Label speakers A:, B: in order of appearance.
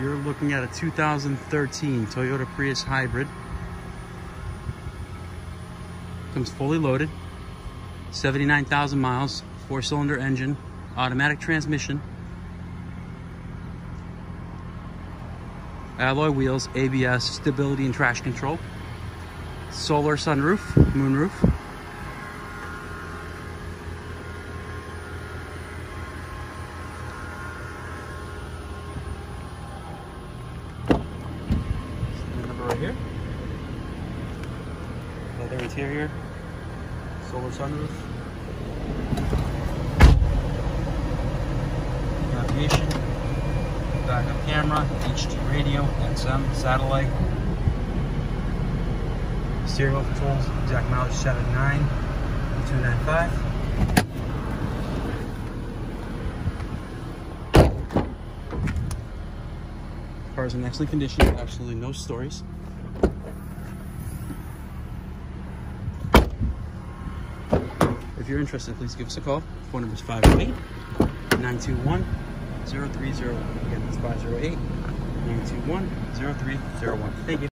A: You're looking at a 2013 Toyota Prius Hybrid. Comes fully loaded, 79,000 miles, four cylinder engine, automatic transmission, alloy wheels, ABS, stability and traction control, solar sunroof, moonroof, here. Leather interior, solar sunroof, navigation, backup camera, HD radio, XM, satellite, wheel controls, exact mileage 79, 295. Car's in excellent condition, absolutely no stories. If you're interested, please give us a call. Phone number is 508 921 0301. Again, that's 508 921 0301. Thank you.